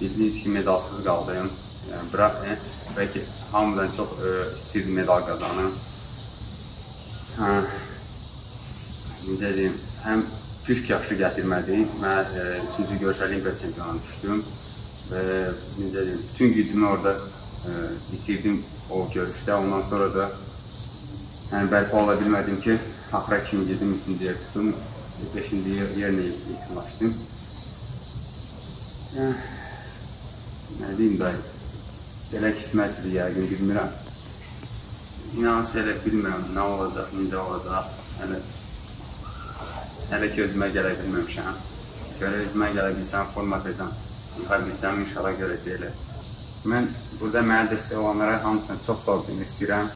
bildiyiniz ki, medalsız qaldım. Yəni, bura, e, bəlkə hamıdan çox e, istəyirdim medal qazanım. Hə, necə deyim, həm püşk yaxşı gətirmədi. Mən e, üçüncü görüş Olimpiya çempionu düşdüm və necə deyim, bütün gücümü orada e, itirdim o görüşdə. Ondan sonra da yəni bərpa ola bilmədim ki, axıra kimi gedim, üçüncü yer tutum, beşinci yer, yerlə yekunlaşdım. Yəni, nə deyim dayı, belə qismətdir yəqin, bilmirəm. İnanın elə bilmirəm nə olacaq, necə olacaq. Hələ hələ ki özümə gələ bilməmişəm. Görə özümə gələ bilsəm, forma atacam. Yıxa bilsəm, inşallah görəcəklər. Mən burada mənə dəstək olanlara hamısına çox sağ olun istəyirəm.